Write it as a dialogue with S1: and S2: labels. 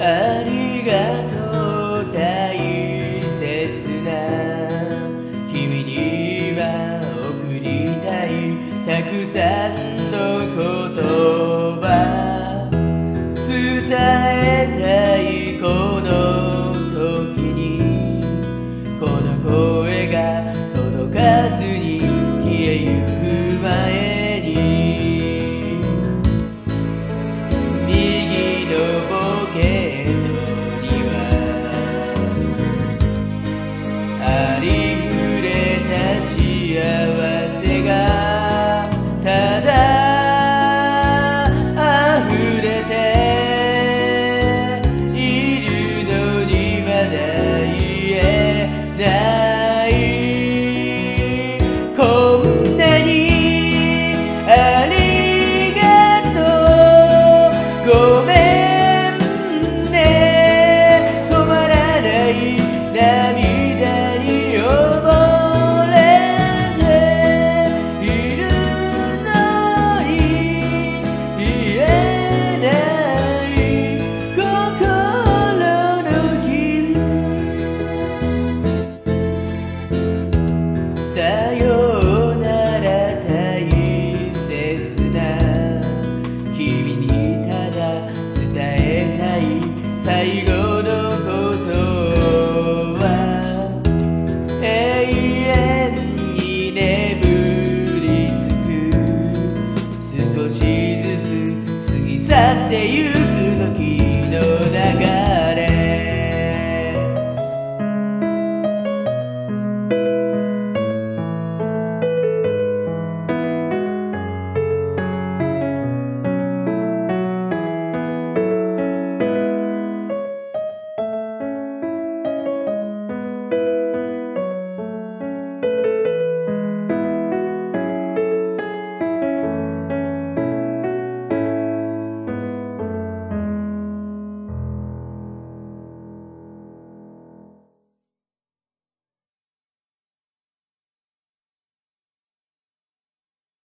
S1: ありがとう大切な君には送りたいたくさんの言葉伝え最後のことは永遠に眠りつく。少しずつ過ぎ去ってゆく。